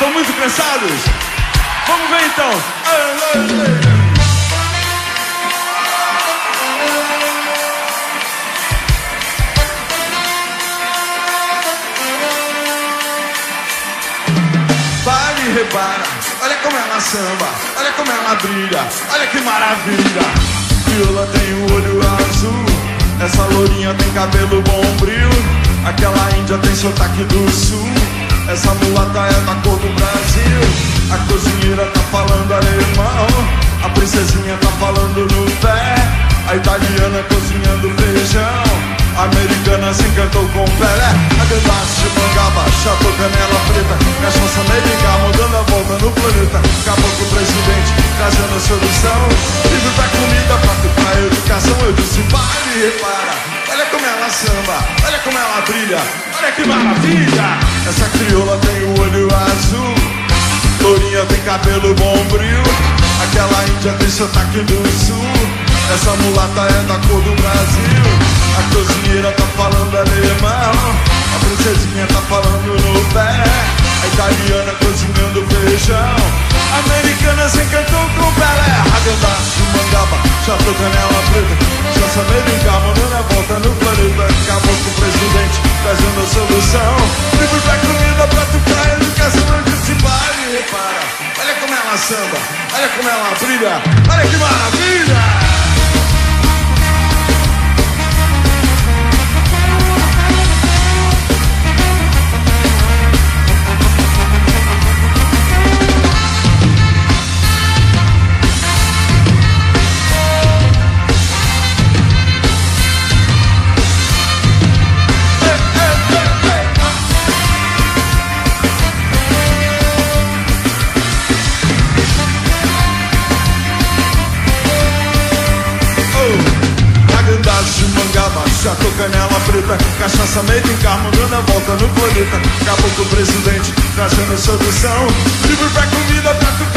Estão muito cansados? Vamos ver então. Vale e repara, olha como ela samba, olha como ela brilha, olha que maravilha. Viola tem o olho azul, essa lourinha tem cabelo bombril, aquela índia tem sotaque do sul, a italiana cozinhando feijão. A americana se encantou com Pelé. A Gandaço de Mangaba, Chateau Canela Preta. Cachaça América, mudando a volta no planeta. Acabou com o presidente, trazendo a solução. Livro pra comida, pra educação. Eu disse, pare e repara. Olha como ela samba, olha como ela brilha. Olha que maravilha. Essa crioula tem o olho azul. Lourinha tem cabelo bombril. Aquela índia tem sotaque do sul essa mulata é da cor do Brasil. A cozinheira tá falando alemão. A princesinha tá falando no pé. A italiana cozinhando feijão. A americana se encantou com Pelé. Hagendash, Mangaba, Chateau Canela Preta. Chança americana, mandando a volta no planeta. Acabou com o presidente, trazendo a solução. Livro pra comida, pra educação Eu disse, pare. E repara. Olha como ela samba, olha como ela brilha. Olha que maravilha! Chato canela preta Cachaça meio em carro, dando volta no planeta. O presidente, trazendo solução. Livro pra comida, pra educação